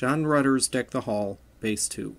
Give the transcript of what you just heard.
John Rutter's Deck the Hall, Base 2.